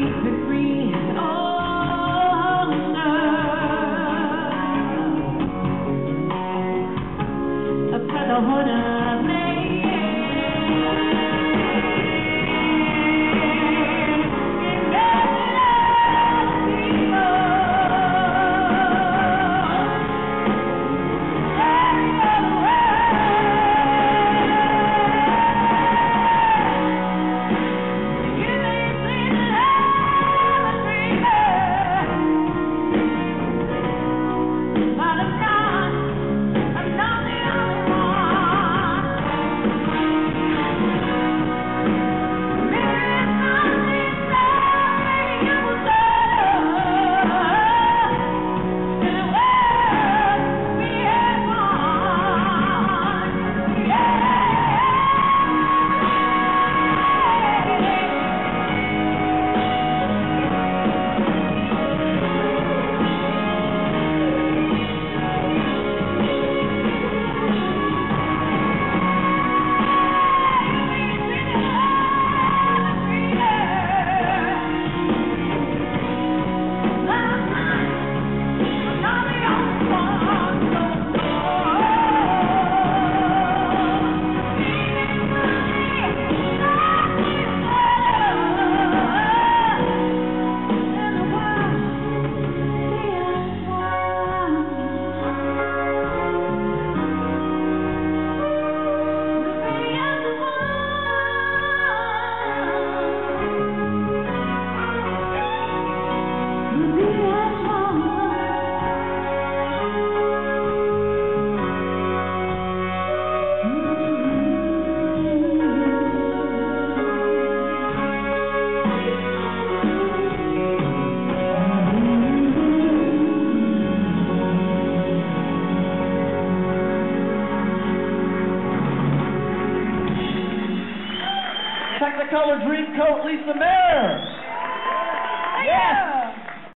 Even we Technicolor Dreamcoat Lisa Mayer. Yes.